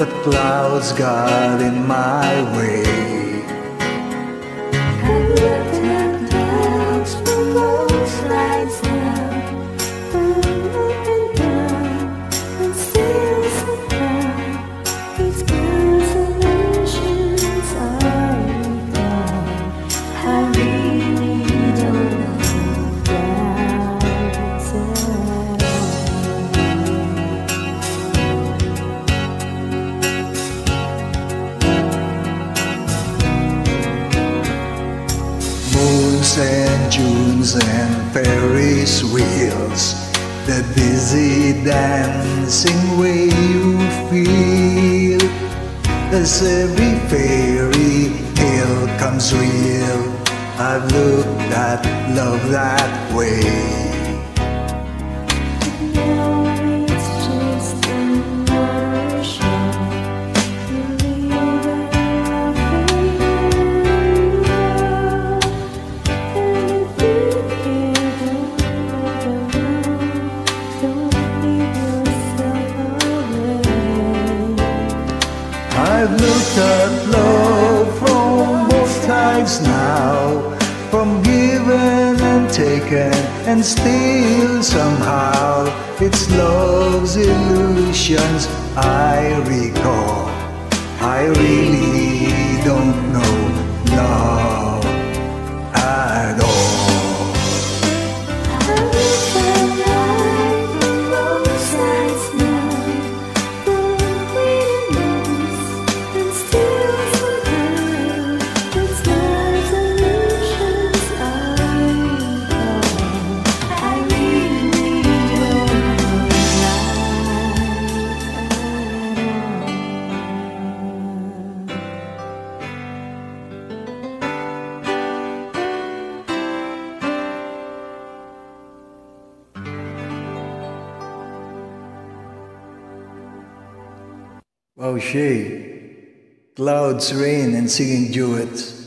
but clouds got in my way. And Junes and Ferris wheels, the dizzy dancing way you feel. As every fairy tale comes real, I've looked at love that way. I've looked at love from both sides now, from given and taken, and still somehow it's love's illusions I recall. I really don't Wow, She, Clouds, rain, and singing duets.